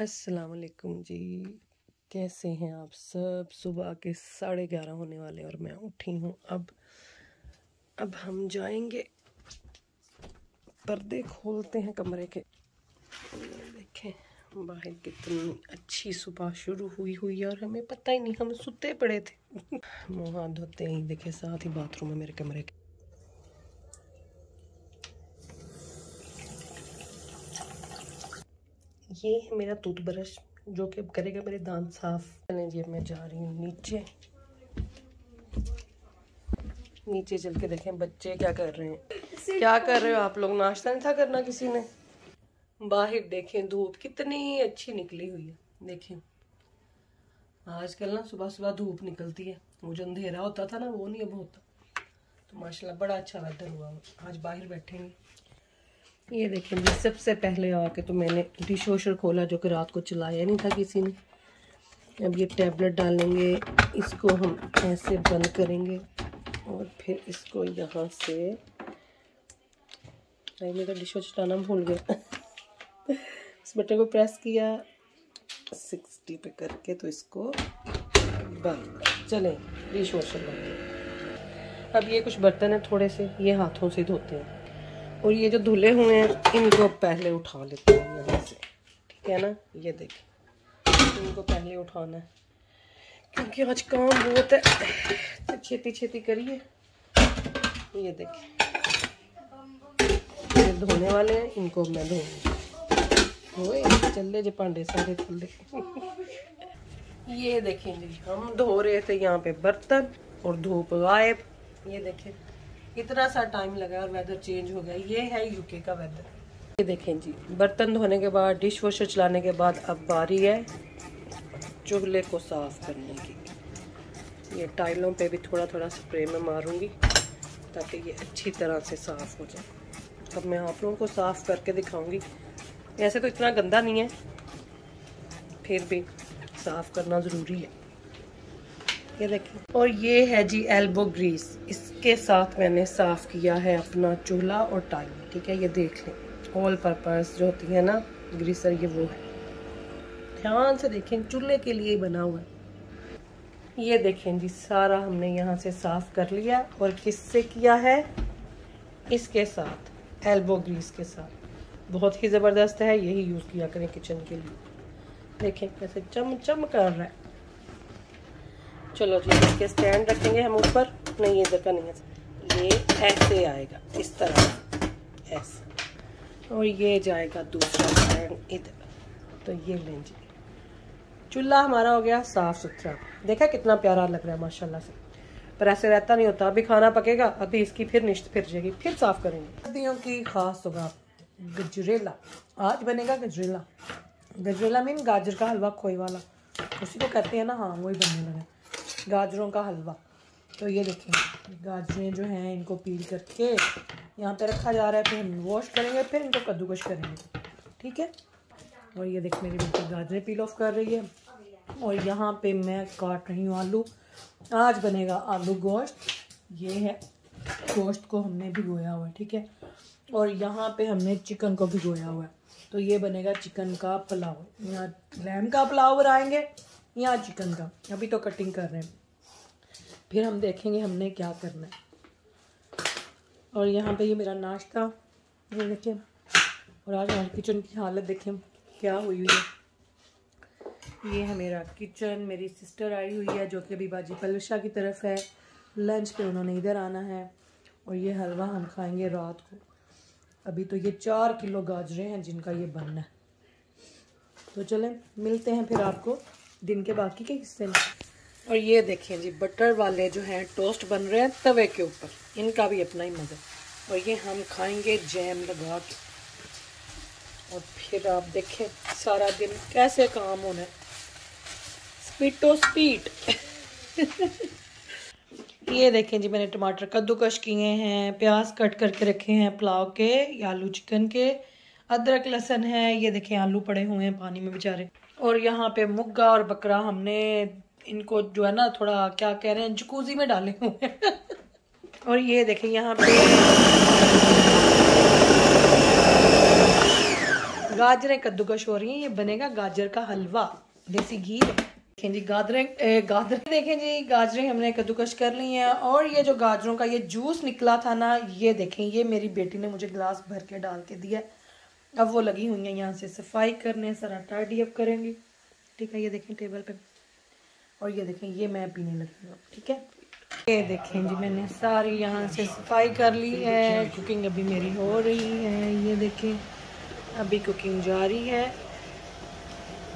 अस्सलाम वालेकुम जी। कैसे हैं आप सब? सुबह के साढ़े ग्यारह होने वाले और मैं उठी हूँ। अब अब हम जाएँगे। पर्दे खोलते हैं कमरे के। देखें, बाहर कितनी अच्छी सुबह शुरू हुई हुई और हमें पता ही नहीं, हम सुते पड़े थे। मुँह हाथ धोते ही, देखे, साथ ही बाथरूम है मेरे कमरे के। ये है मेरा टूथब्रश जो कि अब करेगा मेरे दांत साफ़ चलें जी मैं जा रही हूँ नीचे। नीचे चल के देखें बच्चे क्या कर रहे हैं। क्या कर रहे हो आप लोग? नाश्ता नहीं था करना किसी ने? बाहर देखें, धूप कितनी अच्छी निकली हुई है। देखें। आजकल ना सुबह सुबह धूप निकलती है। वो जो अंधेरा होता था ना, वो नहीं अब होता। तो माशाल्लाह बड़ा अच्छा वेदर हुआ। आज बाहर बैठेंगे ये देखें जी, सबसे पहले आके तो मैंने डिश वॉशर खोला जो कि रात को चलाया नहीं था किसी ने। अब ये टैबलेट डालेंगे, इसको हम ऐसे बंद करेंगे और फिर इसको यहाँ से मेरा डिश वॉशर चलाना भूल गया। इस बटन को प्रेस किया, सिक्सटी पे करके तो इसको बंद चलें डिश वॉशर बंद। अब ये कुछ बर्तन है थोड़े से, ये हाथों से धोते हैं। और ये जो धुले हुए हैं, इनको पहले उठा लेते हैं यहाँ से ठीक है ना? ये देखें। इनको पहले उठाना है। क्योंकि आज काम बहुत है। तो छेती छेती करिए। ये देखें। ये धोने वाले हैं, इनको मैं धोऊँगी चल जो पांडे सारे चल ये देखें जी, हम धो रहे थे यहाँ पे बर्तन और धूप गायब। ये देखें। इतना सा टाइम लगा और वेदर चेंज हो गया ये है यूके का वेदर ये देखें जी, बर्तन धोने के बाद डिश वॉशर चलाने के बाद अब बारी है चूल्हे को साफ़ करने की। ये टाइलों पे भी थोड़ा थोड़ा स्प्रे में मारूँगी ताकि ये अच्छी तरह से साफ़ हो जाए। अब मैं आप लोगों को साफ़ करके दिखाऊँगी। ऐसे तो इतना गंदा नहीं है। फिर भी साफ़ करना ज़रूरी है। ये देखें। और ये है जी एल्बो ग्रीस इसके साथ मैंने साफ़ किया है अपना चूल्हा और टाइम, ठीक है? ये देख लें। ऑल पर्पस जो होती है ना ग्रीसर ये वो है। ध्यान से देखें, चूल्हे के लिए ही बना हुआ है। ये देखें जी, सारा हमने यहाँ से साफ़ कर लिया और किससे किया है? इसके साथ एल्बो ग्रीस के साथ। बहुत ही ज़बरदस्त है, यही यूज़ किया करें किचन के लिए। देखें, कैसे चम चम कर रहा है। चलो जी, इसके स्टैंड रखेंगे हम ऊपर। नहीं इधर का नहीं है। ये ऐसे आएगा, इस तरह ऐसे। और ये जाएगा दूसरा स्टैंड इधर। तो ये लें जी चूल्हा हमारा हो गया साफ़ सुथरा। देखा कितना प्यारा लग रहा है, माशाल्लाह से। पर ऐसे रहता नहीं होता। अभी खाना पकेगा, अभी इसकी फिर निश्त फिर जाएगी, फिर साफ़ करेंगे। सर्दियों की खास सुबह गजरेला। आज बनेगा गजरेला। गजरेला मीन गाजर का हलवा, खोई वाला। उसी को कहते हैं ना हाँ वही बनने लगे। गाजरों का हलवा। तो ये देखिए गाजरें जो हैं इनको पील करके यहाँ पे रखा जा रहा है, फिर हम वॉश करेंगे, फिर इनको कद्दूकश करेंगे, ठीक है? और ये देख, मेरी बेटी गाजरें पील ऑफ़ कर रही है। और यहाँ पे मैं काट रही हूँ आलू। आज बनेगा आलू गोश्त। ये है, गोश्त को हमने भिगोया हुआ है, ठीक है? और यहाँ पे हमने चिकन को भिगोया हुआ है। तो ये बनेगा चिकन का पुलाव। यहाँ लैम का पुलाव बनाएँगे यहाँ चिकन का? अभी तो कटिंग कर रहे हैं। फिर हम देखेंगे हमने क्या करना है। और यहाँ पे ये मेरा नाश्ता, ये देखें और आज हमारी किचन की हालत देखें क्या हुई हुई है। ये है मेरा किचन, मेरी सिस्टर आई हुई है, जो कि अभी बाजी पलशा की तरफ़ है। लंच पे उन्होंने इधर आना है। और ये हलवा हम खाएँगे रात को। अभी तो ये चार किलो गाजरे हैं जिनका ये बनना है। तो चलें, मिलते हैं फिर आपको दिन के बाकी के हिस्से में। और ये देखें जी बटर वाले जो हैं टोस्ट बन रहे हैं तवे के ऊपर। इनका भी अपना ही मज़ा। और ये हम खाएँगे जैम लगा के। और फिर आप देखें, सारा दिन कैसे काम होना है। स्पीटो स्पीड ये देखें जी, मैंने टमाटर कद्दूकश किए हैं, प्याज कट करके रखे हैं, पुलाव के या आलू चिकन के, अदरक, लहसन है, ये देखें आलू पड़े हुए हैं पानी में बेचारे। और यहाँ पे मुग्गा और बकरा हमने इनको जो है ना थोड़ा क्या कह रहे हैं जकूजी में डाले हुए और ये देखें, यहाँ पे गाजरें कद्दूकश हो रही हैं, ये बनेगा गाजर का हलवा, देसी घी। देखें जी, गाजरें गाजर, देखें जी, गाजरें हमने कद्दूकश कर ली हैं, और ये जो गाजरों का ये जूस निकला था ना, ये देखें, ये मेरी बेटी ने मुझे गिलास भर के डाल के दिया अब वो लगी हुई है यहाँ से सफ़ाई करने, सारा टाइडी अप करेंगी। ठीक है, ये देखें टेबल पे। और ये देखें, ये मैं पीने लगी हूँ, ठीक है? ये देखें जी, मैंने सारी यहाँ से सफ़ाई कर ली है कुकिंग अभी मेरी हो रही है, ये देखें, अभी कुकिंग जारी है।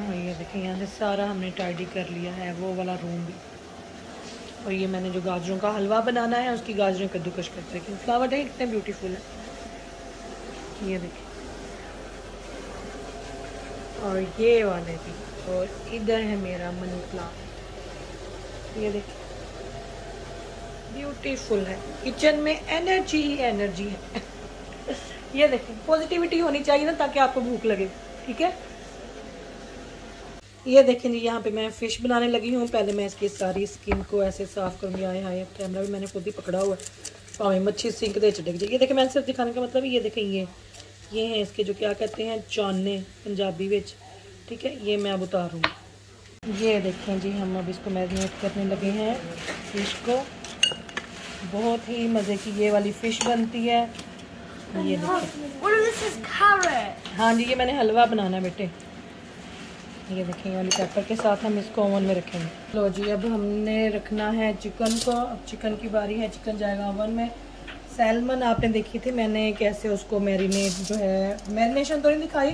और ये देखें, यहाँ से सारा हमने टाइडी कर लिया है, वो वाला रूम भी। और ये मैंने जो गाजरों का हलवा बनाना है, उसकी गाजरें कद्दूकश करते हैं फ्लावर देखें, कितने ब्यूटीफुल है। ये देखें। और ये वाले भी, और इधर है मेरा मनी प्लांट ये देखिए। ब्यूटीफुल है। किचन में एनर्जी ही एनर्जी है। ये देखें पॉजिटिविटी होनी चाहिए ना ताकि आपको भूख लगे, ठीक है? ये देखें जी, यहाँ पे मैं फ़िश बनाने लगी हूँ। पहले मैं इसकी सारी स्किन को ऐसे साफ़ करूँगी। आए आए कैमरा भी मैंने खुद ही पकड़ा हुआ है। पावे मच्छी सिंक दे चढ़ेगी जी। ये देखें मैंने सिर्फ़ दिखाने का मतलब ये देखें ये ये हैं इसके जो क्या कहते हैं, चाने, पंजाबी ठीक है? ये मैं अब उतारूँगी। ये देखें जी हम अब इसको मैरिनेट करने लगे हैं फ़िश को। बहुत ही मज़े की ये वाली फ़िश बनती है। ये देखें। हाँ जी ये मैंने हलवा बनाना है बेटे। ये देखें ये वाली पेपर के साथ हम इसको ओवन में रखेंगे। लो जी अब हमने रखना है चिकन को। अब चिकन की बारी है चिकन जाएगा ओवन में। सैलमन आपने देखी थी मैंने कैसे उसको मैरिनेट जो है मैरिनेशन तो नहीं दिखाई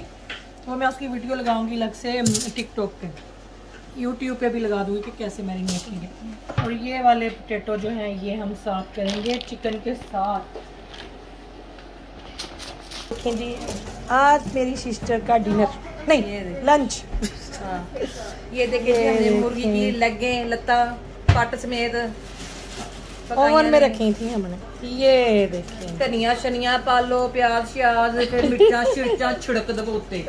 वो मैं उसकी वीडियो लगाऊँगी अलग से टिकटॉक पे। यूट्यूब पे भी लगा दूँगी कि कैसे मैरिनेट की और ये वाले पोटेटो जो हैं ये हम साफ़ करेंगे चिकन के साथ। देखें जी आज मेरी सिस्टर का डिनर नहीं लंच हाँ। ये देखिए हमने मुर्गी की लगे लता पट समेत ओवन में रखी थी हमने। ये देखिए धनिया शनिया पालो प्याज श्याज फिर मिर्चा शिर्चा छिड़क दो उत्ते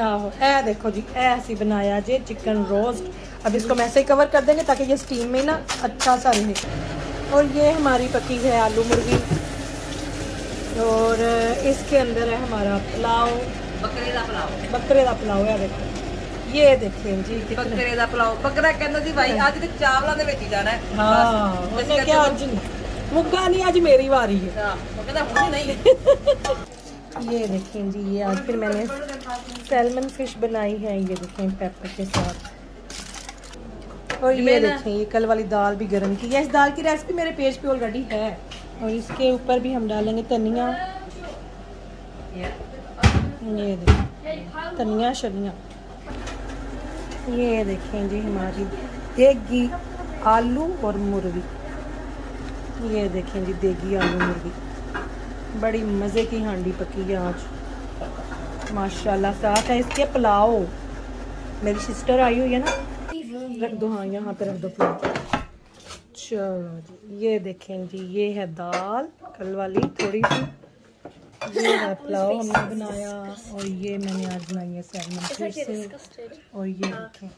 आहो ए देखो जी ए ऐसी बनाया जी चिकन रोस्ट। अब इसको मैं ऐसे ही कवर कर देंगे ताकि ये स्टीम में ना अच्छा सा रहे। और ये हमारी पकी है आलू मुर्गी। और इसके अंदर है हमारा पुलाव। बकरे का पुलाव। बकरे का पुलाव है देखो। ये देखें जी ਬੱਕਰੇ ਦਾ ਪਲਾਓ ਬੱਕਰਾ ਕਹਿੰਦਾ ਸੀ ਭਾਈ ਅੱਜ ਤੇ ਚਾਵਲਾਂ ਦੇ ਵਿੱਚ ਹੀ ਜਾਣਾ ਹੈ हाँ मैंने क्या आज मुग्गा नहीं आज मेरी बारी है ਹਾਂ ਉਹ ਕਹਿੰਦਾ ਹੁਣ ਨਹੀਂ ये देखें जी ये आज फिर मैंने सैलमन फिश बनाई है ये देखें पेपर के साथ और ये देखें ये कल वाली दाल भी गर्म की है इस दाल की रेसिपी मेरे पेज पे ऑलरेडी है और इसके ऊपर भी हम डालेंगे धनिया ये देखें धनिया शनिया ये देखें जी हमारी देगी आलू और मुर्गी। ये देखें जी देगी आलू मुर्गी। बड़ी मज़े की हांडी पकी है आज। माशाल्लाह, साथ है इसके पुलाव। मेरी सिस्टर आई हुई है ना? रख दो हाँ यहाँ पे रख दो पुलाव। चलो जी, ये देखें जी, ये है दाल, कल वाली थोड़ी सी। ये है पुलाव हमने बनाया और ये मैंने आज बनाई है सैलमन फ़िश से और ये देखें।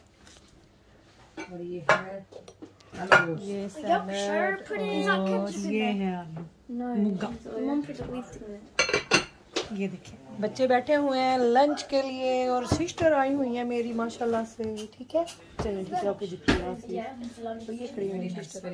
और ये है ये सैलड और ये है आलू ये देखिए बच्चे बैठे हुए हैं लंच के लिए और सिस्टर आई हुई है मेरी माशाल्लाह से। ठीक है? चलिए ठीक है ओके जी तो ये खड़ी हुई है सिस्टर